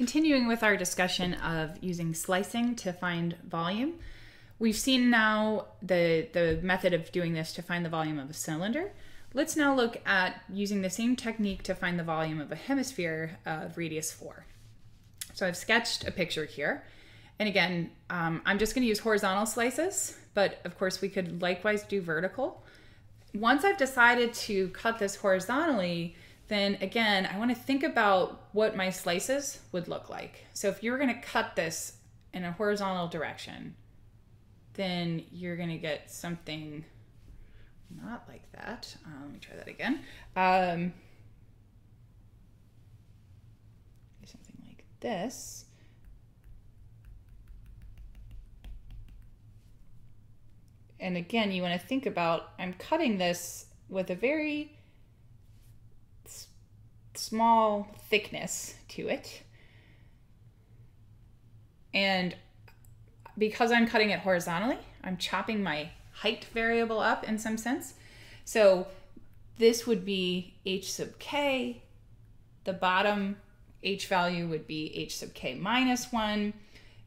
Continuing with our discussion of using slicing to find volume, we've seen now the, the method of doing this to find the volume of a cylinder. Let's now look at using the same technique to find the volume of a hemisphere of radius 4. So I've sketched a picture here. And again, um, I'm just going to use horizontal slices, but of course we could likewise do vertical. Once I've decided to cut this horizontally, then again, I want to think about what my slices would look like. So if you're going to cut this in a horizontal direction, then you're going to get something not like that. Uh, let me try that again. Um, something like this. And again, you want to think about I'm cutting this with a very small thickness to it. And because I'm cutting it horizontally, I'm chopping my height variable up in some sense. So this would be h sub k. The bottom h value would be h sub k minus 1.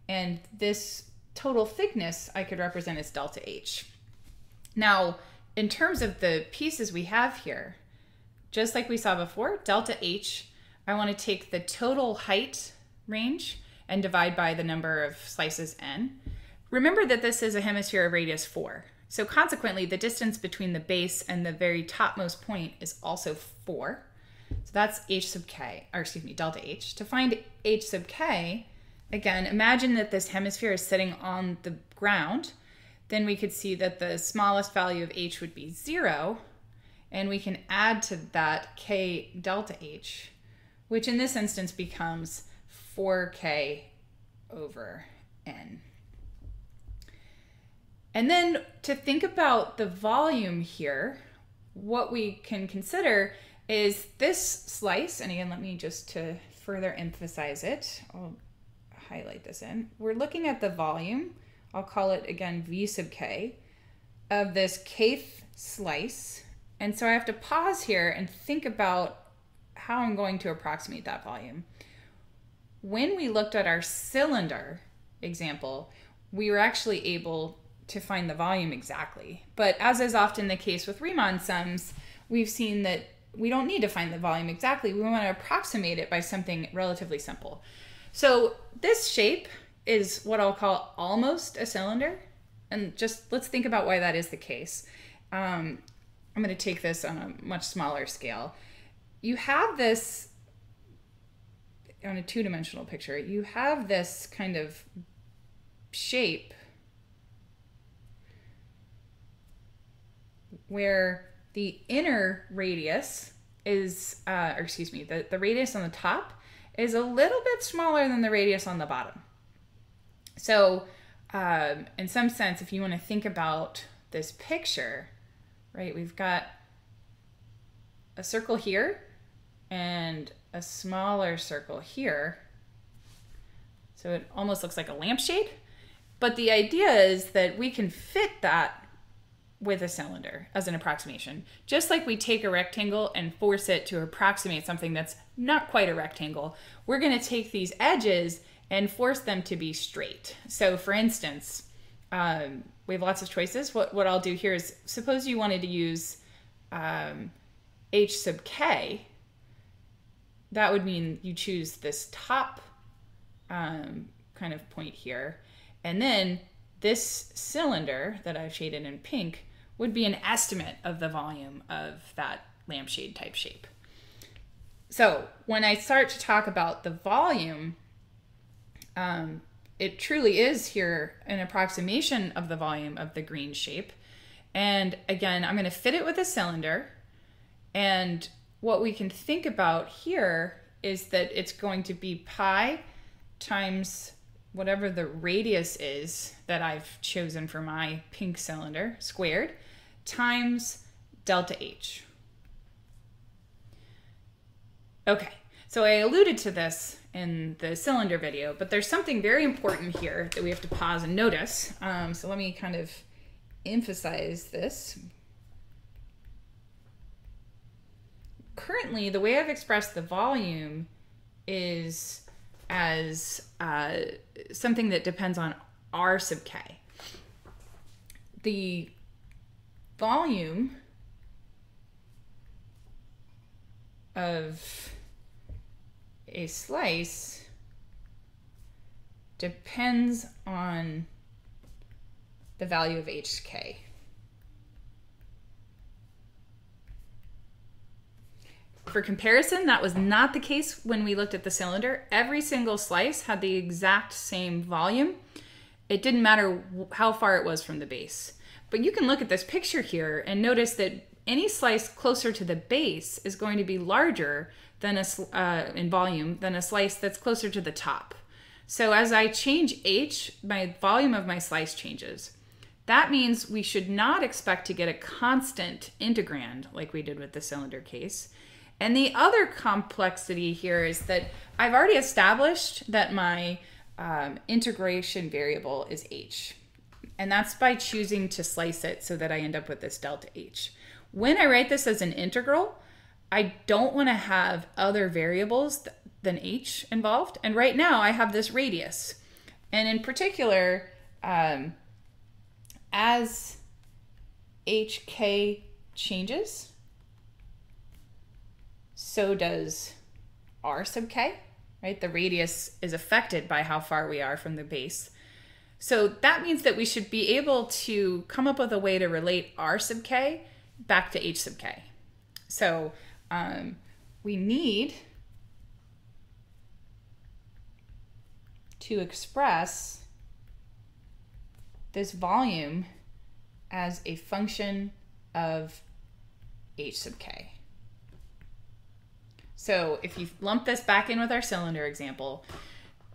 And this total thickness I could represent as delta h. Now, in terms of the pieces we have here, just like we saw before, delta H, I want to take the total height range and divide by the number of slices n. Remember that this is a hemisphere of radius 4. So consequently, the distance between the base and the very topmost point is also 4. So that's h sub k, or excuse me, delta h. To find h sub k, again, imagine that this hemisphere is sitting on the ground. Then we could see that the smallest value of h would be 0, and we can add to that k delta h, which in this instance becomes 4k over n. And then to think about the volume here, what we can consider is this slice, and again, let me just to further emphasize it, I'll highlight this in. We're looking at the volume, I'll call it again V sub k, of this kth slice and so I have to pause here and think about how I'm going to approximate that volume. When we looked at our cylinder example, we were actually able to find the volume exactly. But as is often the case with Riemann sums, we've seen that we don't need to find the volume exactly. We want to approximate it by something relatively simple. So this shape is what I'll call almost a cylinder. And just let's think about why that is the case. Um, I'm going to take this on a much smaller scale. You have this on a two dimensional picture, you have this kind of shape where the inner radius is, uh, or excuse me, the, the radius on the top is a little bit smaller than the radius on the bottom. So, um, in some sense, if you want to think about this picture, right? We've got a circle here and a smaller circle here. So it almost looks like a lampshade. But the idea is that we can fit that with a cylinder as an approximation. Just like we take a rectangle and force it to approximate something that's not quite a rectangle, we're going to take these edges and force them to be straight. So for instance, um, we have lots of choices. What, what I'll do here is suppose you wanted to use um, h sub k, that would mean you choose this top um, kind of point here. And then this cylinder that I've shaded in pink would be an estimate of the volume of that lampshade type shape. So when I start to talk about the volume, um, it truly is here an approximation of the volume of the green shape. And again, I'm going to fit it with a cylinder. And what we can think about here is that it's going to be pi times whatever the radius is that I've chosen for my pink cylinder squared times delta H. Okay, so I alluded to this in the cylinder video, but there's something very important here that we have to pause and notice. Um, so let me kind of emphasize this. Currently, the way I've expressed the volume is as uh, something that depends on r sub k. The volume of a slice depends on the value of hk. For comparison, that was not the case when we looked at the cylinder. Every single slice had the exact same volume. It didn't matter how far it was from the base. But you can look at this picture here and notice that any slice closer to the base is going to be larger than a, uh, in volume than a slice that's closer to the top. So as I change h, my volume of my slice changes. That means we should not expect to get a constant integrand like we did with the cylinder case. And the other complexity here is that I've already established that my um, integration variable is h. And that's by choosing to slice it so that I end up with this delta h. When I write this as an integral, I don't want to have other variables th than h involved. And right now I have this radius. And in particular, um, as hk changes, so does r sub k, right? The radius is affected by how far we are from the base. So that means that we should be able to come up with a way to relate r sub k back to h sub k. So um, we need to express this volume as a function of h sub k. So if you lump this back in with our cylinder example,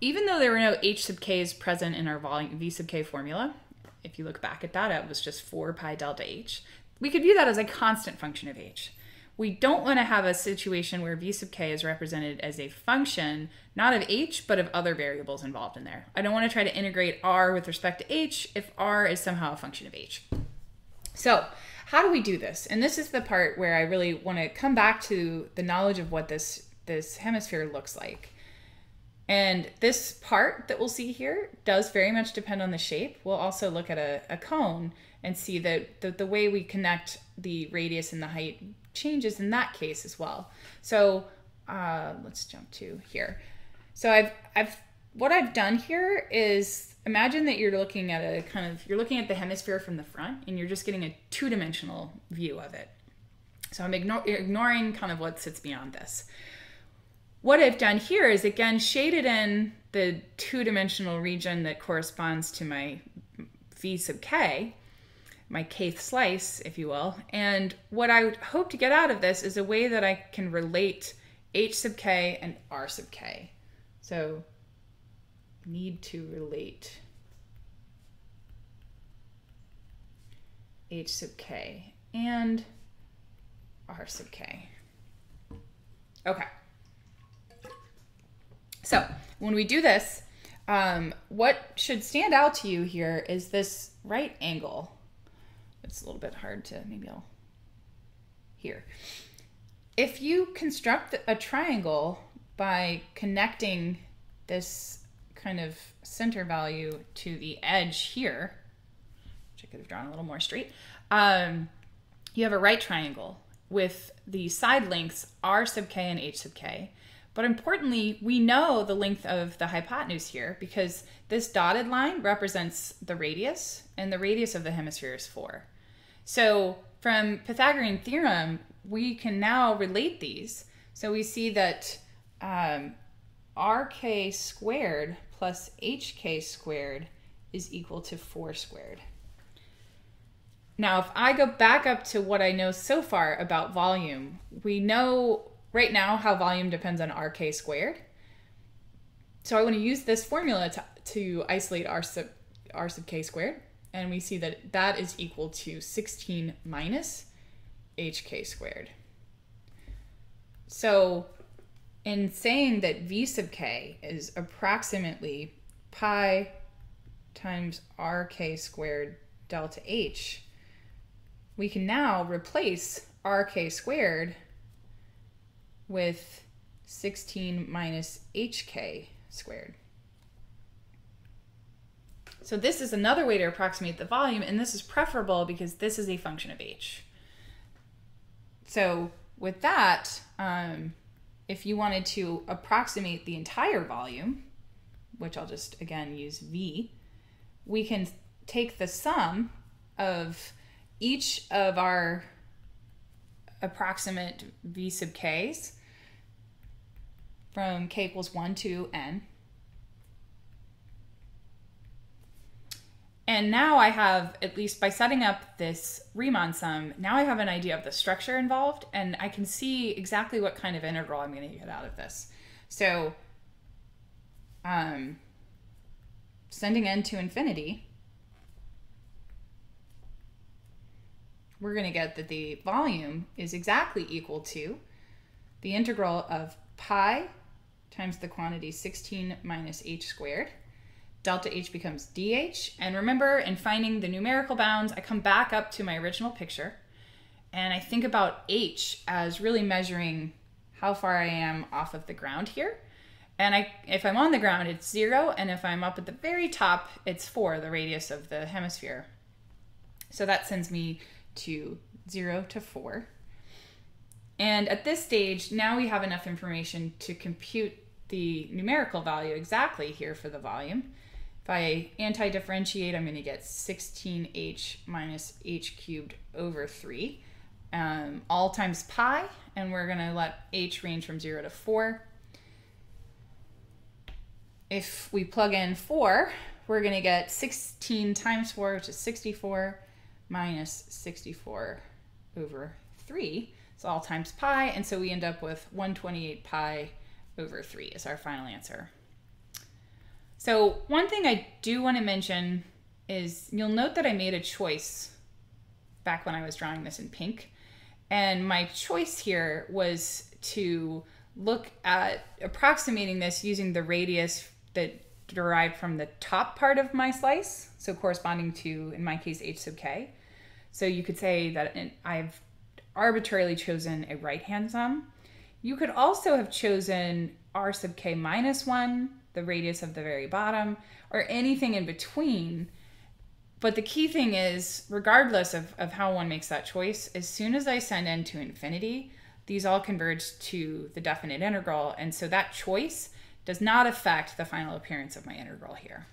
even though there were no h sub k's present in our volume v sub k formula, if you look back at that, it was just 4 pi delta h. We could view that as a constant function of h. We don't want to have a situation where v sub k is represented as a function, not of h, but of other variables involved in there. I don't want to try to integrate r with respect to h if r is somehow a function of h. So how do we do this? And this is the part where I really want to come back to the knowledge of what this this hemisphere looks like. And this part that we'll see here does very much depend on the shape. We'll also look at a, a cone and see that the, the way we connect the radius and the height changes in that case as well. So uh, let's jump to here. So I've, I've, what I've done here is imagine that you're looking at a kind of you're looking at the hemisphere from the front and you're just getting a two-dimensional view of it so i'm ignore, ignoring kind of what sits beyond this what i've done here is again shaded in the two-dimensional region that corresponds to my v sub k my kth slice if you will and what i would hope to get out of this is a way that i can relate h sub k and r sub k so need to relate h sub k and r sub k. Okay. So when we do this, um, what should stand out to you here is this right angle. It's a little bit hard to, maybe I'll, here. If you construct a triangle by connecting this kind of center value to the edge here, which I could have drawn a little more straight, um, you have a right triangle with the side lengths r sub k and h sub k. But importantly, we know the length of the hypotenuse here because this dotted line represents the radius, and the radius of the hemisphere is 4. So from Pythagorean theorem, we can now relate these. So we see that um, rk squared plus hk squared is equal to 4 squared. Now, if I go back up to what I know so far about volume, we know right now how volume depends on rk squared. So I want to use this formula to, to isolate r sub, r sub k squared. And we see that that is equal to 16 minus hk squared. So in saying that v sub k is approximately pi times rk squared delta h, we can now replace rk squared with 16 minus hk squared. So this is another way to approximate the volume, and this is preferable because this is a function of h. So with that, um, if you wanted to approximate the entire volume, which I'll just again use v, we can take the sum of each of our approximate v sub k's from k equals 1 to n. And now I have, at least by setting up this Riemann sum, now I have an idea of the structure involved and I can see exactly what kind of integral I'm going to get out of this. So um, sending n to infinity, we're going to get that the volume is exactly equal to the integral of pi times the quantity 16 minus h squared. Delta h becomes dh. And remember, in finding the numerical bounds, I come back up to my original picture and I think about h as really measuring how far I am off of the ground here. And I, if I'm on the ground, it's zero. And if I'm up at the very top, it's four, the radius of the hemisphere. So that sends me to zero to four. And at this stage, now we have enough information to compute the numerical value exactly here for the volume. If I anti-differentiate, I'm going to get 16h minus h cubed over 3, um, all times pi, and we're going to let h range from 0 to 4. If we plug in 4, we're going to get 16 times 4, which is 64, minus 64 over 3. It's all times pi, and so we end up with 128 pi over 3 is our final answer. So one thing I do want to mention is you'll note that I made a choice back when I was drawing this in pink. And my choice here was to look at approximating this using the radius that derived from the top part of my slice, so corresponding to, in my case, h sub k. So you could say that I've arbitrarily chosen a right-hand sum. You could also have chosen r sub k minus 1, the radius of the very bottom, or anything in between. But the key thing is, regardless of, of how one makes that choice, as soon as I send n to infinity, these all converge to the definite integral. And so that choice does not affect the final appearance of my integral here.